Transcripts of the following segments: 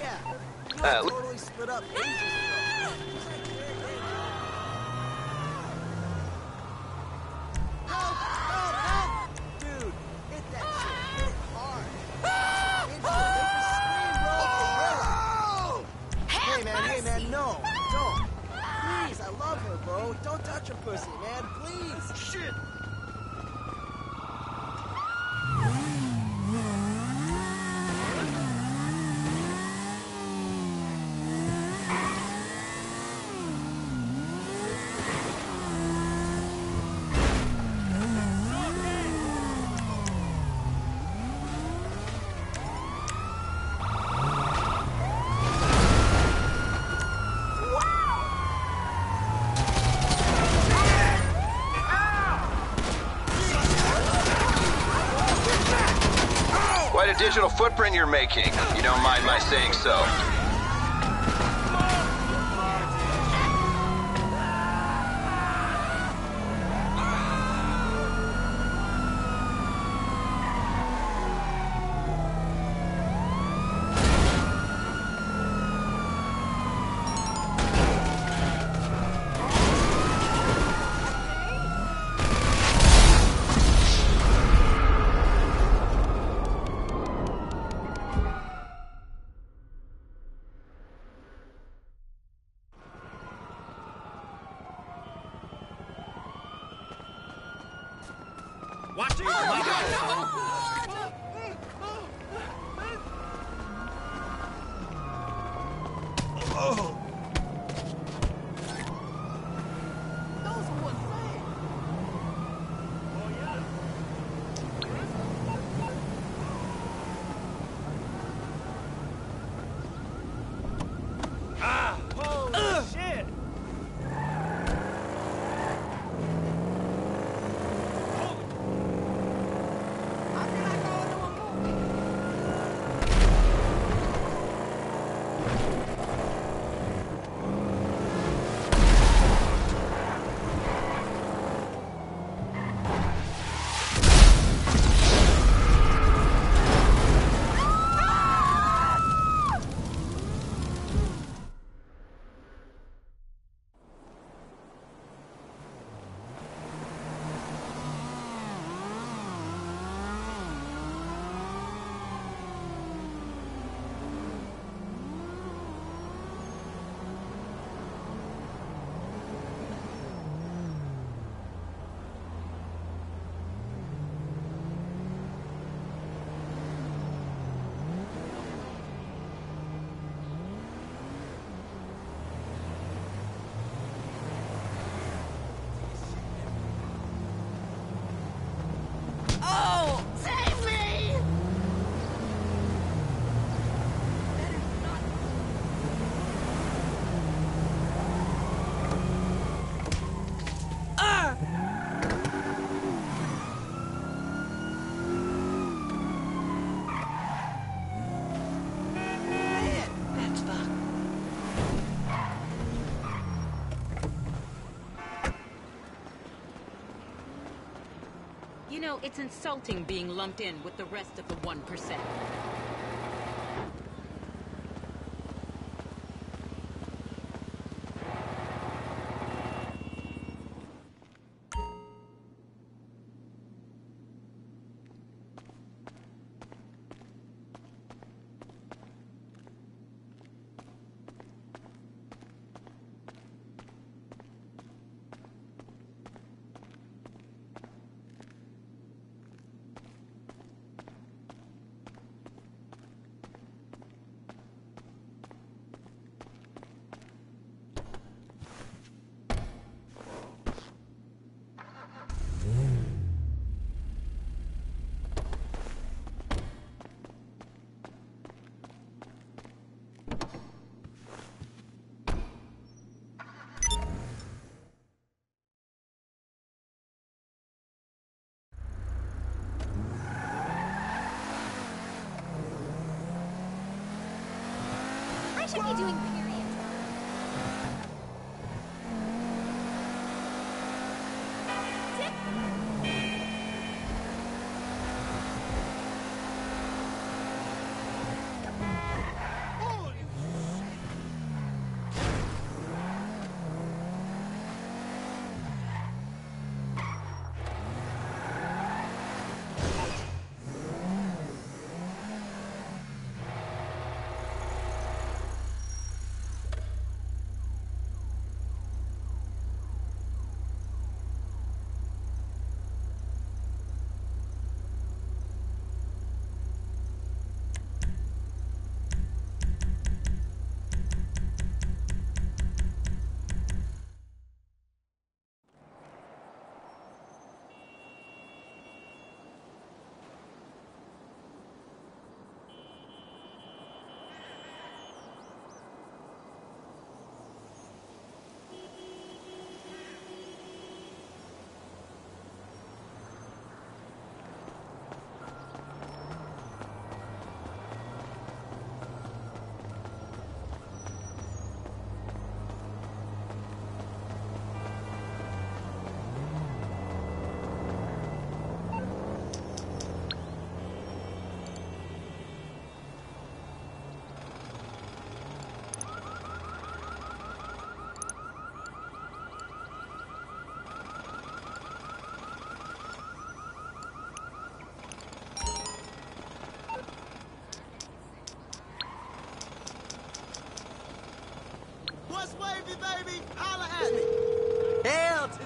Yeah. Uh, uh, totally split up ages digital footprint you're making. You don't mind my saying so. Know, it's insulting being lumped in with the rest of the 1%. Should be doing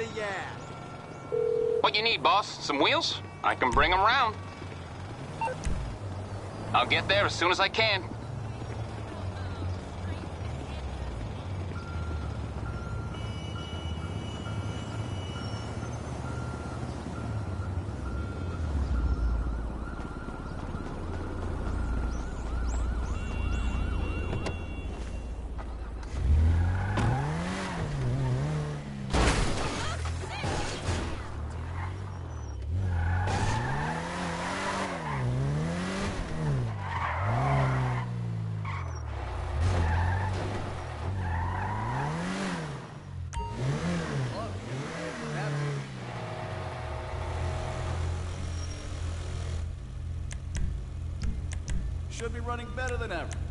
the. What you need, boss? Some wheels? I can bring them round. I'll get there as soon as I can. Should be running better than ever.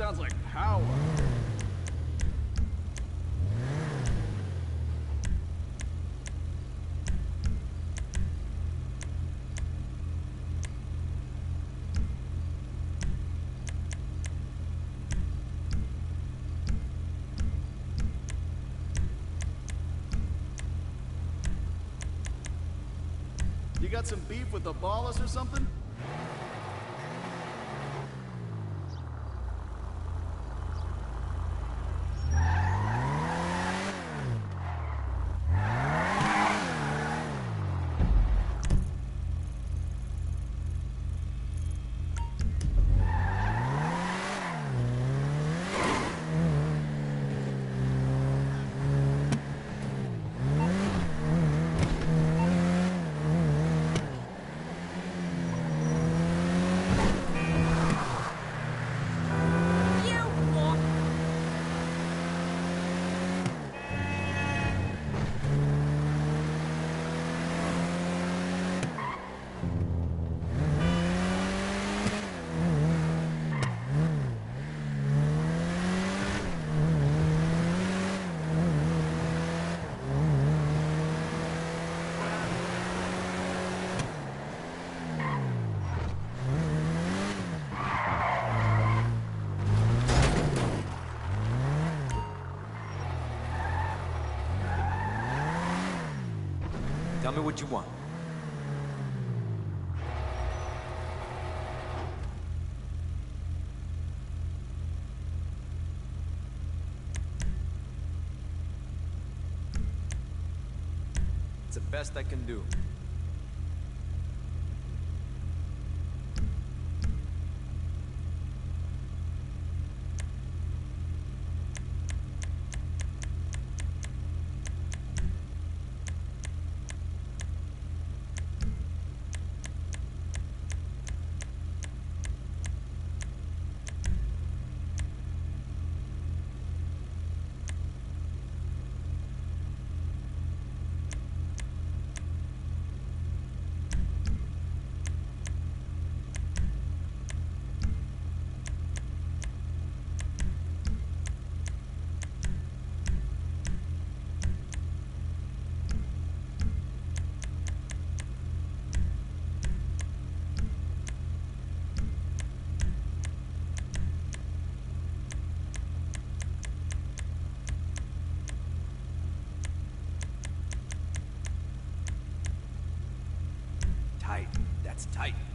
Sounds like power. You got some beef with the ballers or something? Tell me what you want. It's the best I can do. It's tight.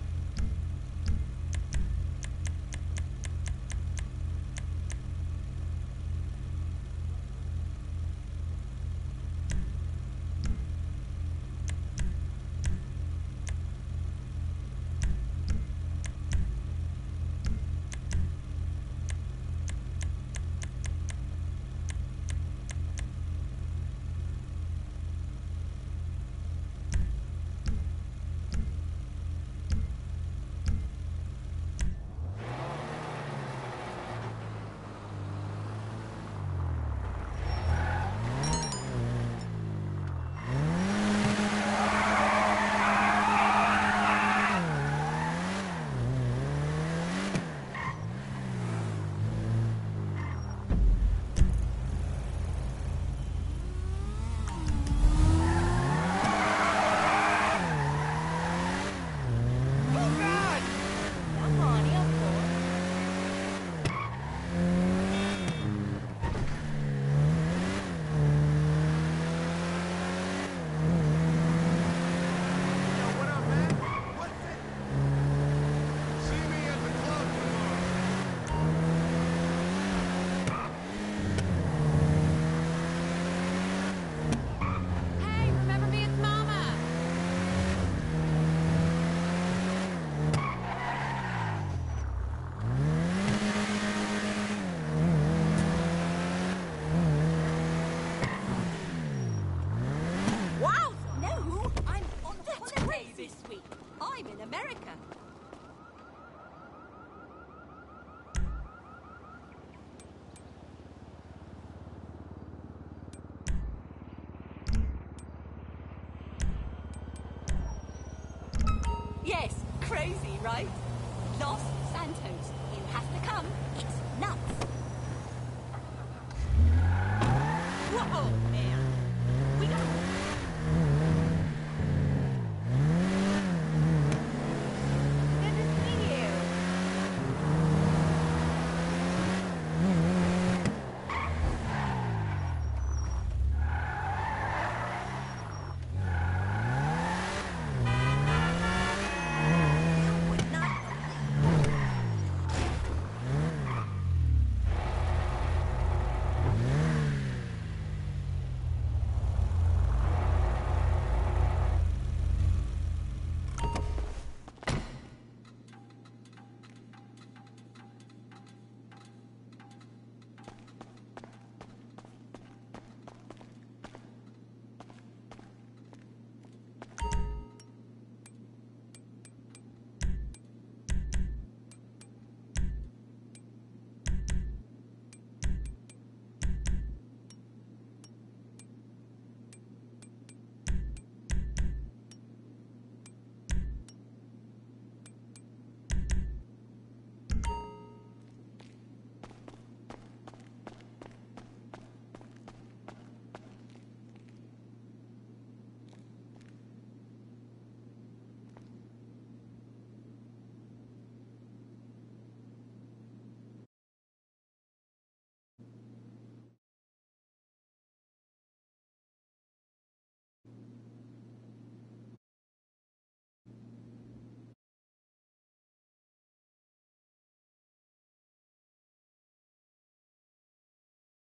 Whoa!